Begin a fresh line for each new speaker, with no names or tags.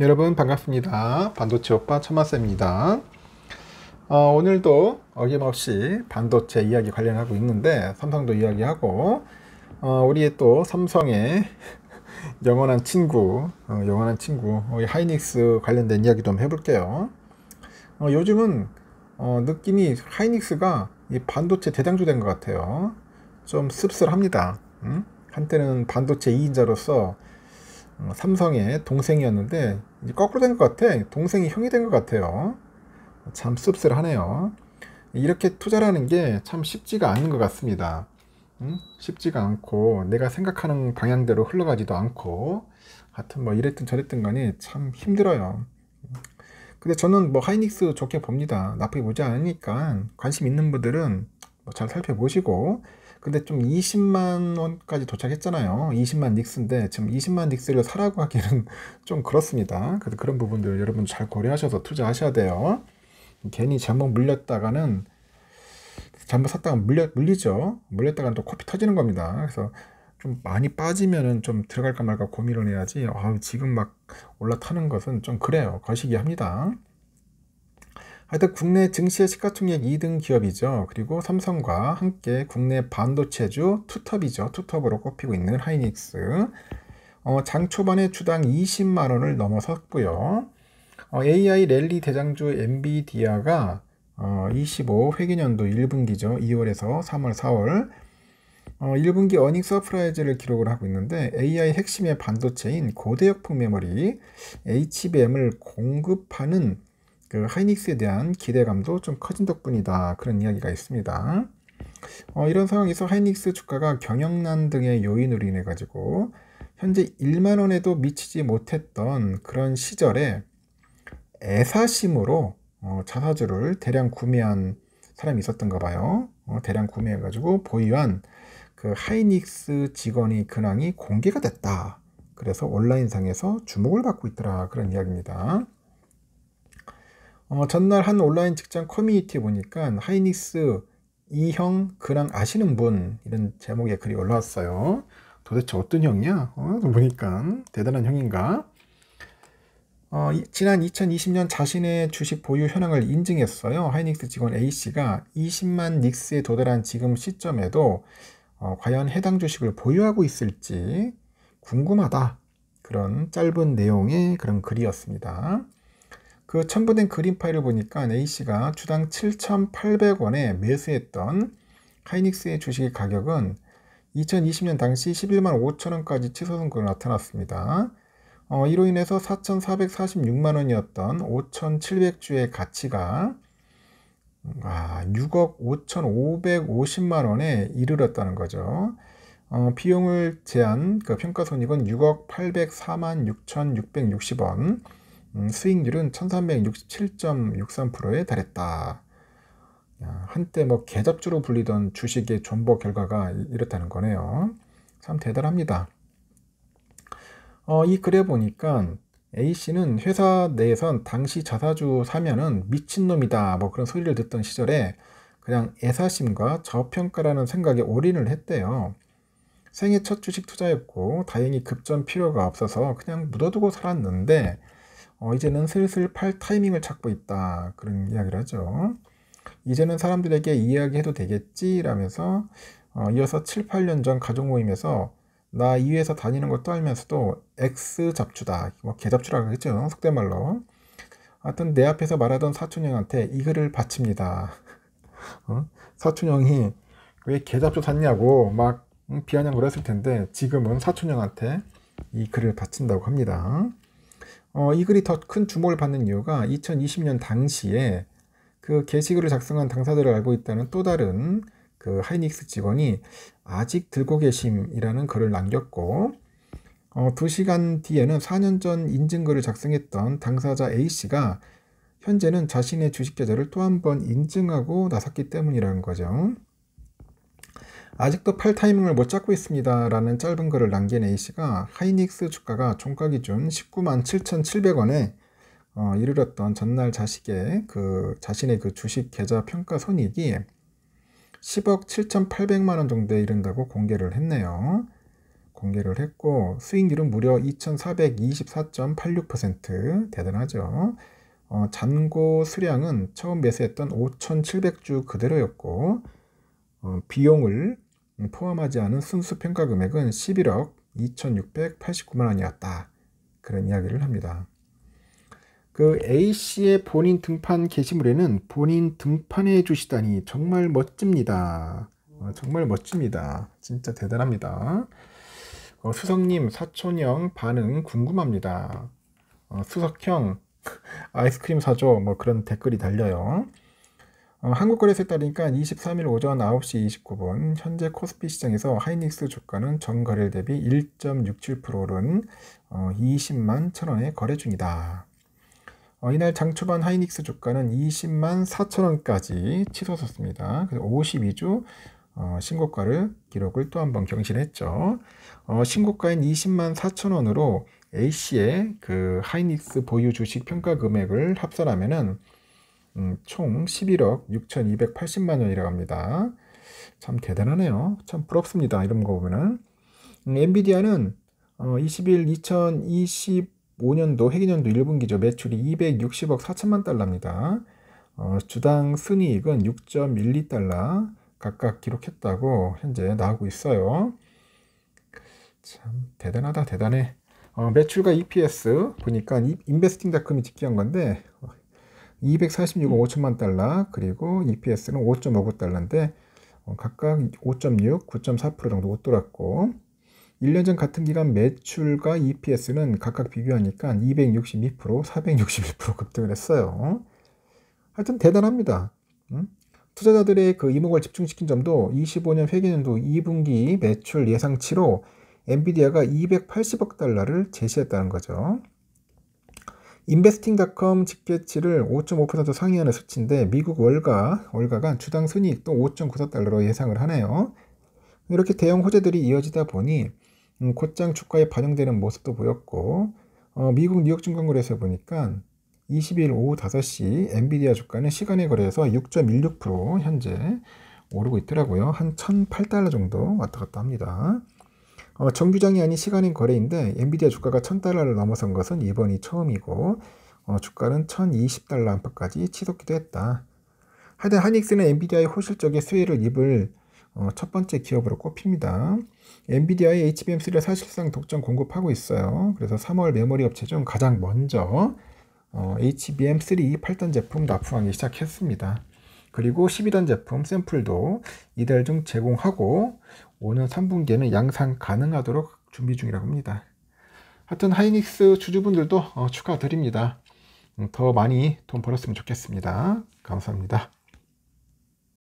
여러분 반갑습니다. 반도체 오빠 천마쌤입니다. 어, 오늘도 어김없이 반도체 이야기 관련하고 있는데 삼성도 이야기하고 어, 우리의 또 삼성의 영원한 친구, 어, 영원한 친구 어, 하이닉스 관련된 이야기 좀 해볼게요. 어, 요즘은 어, 느낌이 하이닉스가 이 반도체 대장주 된 것 같아요. 좀 씁쓸합니다. 음? 한때는 반도체 2인자로서 어, 삼성의 동생이었는데 이제 거꾸로 된 것 같아. 동생이 형이 된 것 같아요. 참 씁쓸하네요. 이렇게 투자라는 게 참 쉽지가 않은 것 같습니다. 음? 쉽지가 않고 내가 생각하는 방향대로 흘러가지도 않고 하여튼 뭐 이랬든 저랬든 간에 참 힘들어요. 근데 저는 뭐 하이닉스 좋게 봅니다. 나쁘게 보지 않으니까 관심 있는 분들은 뭐 잘 살펴보시고 근데 좀 20만 원까지 도착했잖아요. 20만 닉스인데 지금 20만 닉스를 사라고 하기는 좀 그렇습니다. 그래서 그런 부분들 여러분 잘 고려하셔서 투자하셔야 돼요. 괜히 잘못 물렸다가는 잘못 샀다가 물려, 물리죠. 물렸다가는 또 코피 터지는 겁니다. 그래서 좀 많이 빠지면은 좀 들어갈까 말까 고민을 해야지. 아, 지금 막 올라타는 것은 좀 그래요. 거시기 합니다. 하여튼 국내 증시의 시가총액 2등 기업이죠. 그리고 삼성과 함께 국내 반도체주 투톱이죠. 투톱으로 꼽히고 있는 하이닉스. 어, 장 초반에 주당 20만 원을 넘어섰고요. 어, AI 랠리 대장주 엔비디아가 어, 25 회계년도 1분기죠. 2월에서 3월, 4월 어, 1분기 어닝 서프라이즈를 기록을 하고 있는데 AI 핵심의 반도체인 고대역폭 메모리 HBM을 공급하는 그 하이닉스에 대한 기대감도 좀 커진 덕분이다. 그런 이야기가 있습니다. 어, 이런 상황에서 하이닉스 주가가 경영난 등의 요인으로 인해 가지고 현재 1만 원에도 미치지 못했던 그런 시절에 애사심으로 어, 자사주를 대량 구매한 사람이 있었던가 봐요. 어, 대량 구매해가지고 보유한 그 하이닉스 직원의 근황이 공개가 됐다. 그래서 온라인상에서 주목을 받고 있더라. 그런 이야기입니다. 어, 전날 한 온라인 직장 커뮤니티에 보니까 하이닉스 이형 근황 아시는 분 이런 제목의 글이 올라왔어요. 도대체 어떤 형이야? 어, 보니까 대단한 형인가? 어, 지난 2020년 자신의 주식 보유 현황을 인증했어요. 하이닉스 직원 A씨가 20만 닉스에 도달한 지금 시점에도 어, 과연 해당 주식을 보유하고 있을지 궁금하다. 그런 짧은 내용의 그런 글이었습니다. 그 첨부된 그림 파일을 보니까 A씨가 주당 7,800원에 매수했던 하이닉스의 주식의 가격은 2020년 당시 11만 5천원까지 치솟은 것으로 나타났습니다. 어, 이로 인해서 4,446만 원이었던 5,700주의 가치가 아, 6억 5,550만 원에 이르렀다는 거죠. 어, 비용을 제한 그 평가 손익은 6억 804만 6,660원. 음, 수익률은 1367.63%에 달했다. 한때 뭐 개잡주로 불리던 주식의 존버 결과가 이렇다는 거네요. 참 대단합니다. 어, 이 글에 보니까 A씨는 회사 내에선 당시 자사주 사면은 미친놈이다 뭐 그런 소리를 듣던 시절에 그냥 애사심과 저평가라는 생각에 올인을 했대요. 생애 첫 주식 투자였고 다행히 급전 필요가 없어서 그냥 묻어두고 살았는데 어, 이제는 슬슬 팔 타이밍을 찾고 있다. 그런 이야기를 하죠. 이제는 사람들에게 이야기해도 되겠지? 라면서 어, 이어서 7, 8년 전 가족 모임에서 나 이 회사 다니는 것도 알면서도 X 잡주다. 뭐 개잡주라고 하겠죠. 속된 말로. 하여튼 내 앞에서 말하던 사촌형한테 이 글을 바칩니다. 어? 사촌형이 왜 개잡주 샀냐고 막 비아냥거렸을 텐데 지금은 사촌형한테 이 글을 바친다고 합니다. 어, 이 글이 더 큰 주목을 받는 이유가 2020년 당시에 그 게시글을 작성한 당사자를 알고 있다는 또 다른 그 하이닉스 직원이 아직 들고 계심이라는 글을 남겼고 어, 2시간 뒤에는 4년 전 인증글을 작성했던 당사자 A씨가 현재는 자신의 주식 계좌를 또 한 번 인증하고 나섰기 때문이라는 거죠. 아직도 팔 타이밍을 못 잡고 있습니다. 라는 짧은 글을 남긴 A씨가 하이닉스 주가가 종가 기준 19만 7,700원에 어, 이르렀던 전날 자식의 그 자신의 그 주식 계좌 평가 손익이 10억 7,800만 원 정도에 이른다고 공개를 했네요. 공개를 했고 수익률은 무려 2,424.86% 대단하죠. 어, 잔고 수량은 처음 매수했던 5,700주 그대로였고 어, 비용을 포함하지 않은 순수 평가 금액은 11억 2,689만 원이었다. 그런 이야기를 합니다. 그 A씨의 본인 등판 게시물에는 본인 등판해 주시다니 정말 멋집니다. 어, 정말 멋집니다. 진짜 대단합니다. 어, 수석님 사촌형 반응 궁금합니다. 어, 수석형 아이스크림 사줘 뭐 그런 댓글이 달려요. 어, 한국 거래소에 따르니까 23일 오전 9시 29분 현재 코스피 시장에서 하이닉스 주가는 전 거래일 대비 1.67% 오른 어, 20만 천원에 거래 중이다. 어, 이날 장 초반 하이닉스 주가는 20만 4천원까지 치솟았습니다. 그래서 52주 어, 신고가를 기록을 또 한 번 경신했죠. 어, 신고가인 20만 4천원으로 A씨의 그 하이닉스 보유 주식 평가 금액을 합산하면은 음, 총 11억 6,280만 원이라고 합니다. 참 대단하네요. 참 부럽습니다. 이런 거 보면은 음, 엔비디아는 어, 20일 2025년도 회계년도 1분기죠. 매출이 260억 4천만 달러입니다. 어, 주당 순이익은 6.12달러 각각 기록했다고 현재 나오고 있어요. 참 대단하다 대단해. 어, 매출과 EPS 보니까 인베스팅닷컴이 집계한 건데 246억 5천만 달러 그리고 EPS는 5.59달러인데 어, 각각 5.6, 9.4% 정도 웃돌았고 1년 전 같은 기간 매출과 EPS는 각각 비교하니까 262%, 461% 급등을 했어요. 하여튼 대단합니다. 음? 투자자들의 그 이목을 집중시킨 점도 25년 회계년도 2분기 매출 예상치로 엔비디아가 280억 달러를 제시했다는 거죠. 인베스팅닷컴 집계치를 5.5% 상회하는 수치인데 미국 월가 월가가 주당 순이익도 5.94달러로 예상을 하네요. 이렇게 대형 호재들이 이어지다 보니 음, 곧장 주가에 반영되는 모습도 보였고 어, 미국 뉴욕 증권거래소 보니까 20일 오후 5시 엔비디아 주가는 시간에 거래해서 6.16% 현재 오르고 있더라고요. 한 1,008달러 정도 왔다 갔다 합니다. 어, 정규장이 아닌 시간인 거래인데 엔비디아 주가가 1000달러를 넘어선 것은 이번이 처음이고 어, 주가는 1020달러 안팎까지 치솟기도 했다. 하여튼 하닉스는 엔비디아의 호실적의 수혜를 입을 어, 첫 번째 기업으로 꼽힙니다. 엔비디아의 HBM3를 사실상 독점 공급하고 있어요. 그래서 3월 메모리 업체 중 가장 먼저 어, HBM3 8단 제품 납품하기 시작했습니다. 그리고 12단 제품 샘플도 이달 중 제공하고 오는 3분기에는 양산 가능하도록 준비 중이라고 합니다. 하여튼 하이닉스 주주분들도 어, 축하드립니다. 음, 더 많이 돈 벌었으면 좋겠습니다. 감사합니다.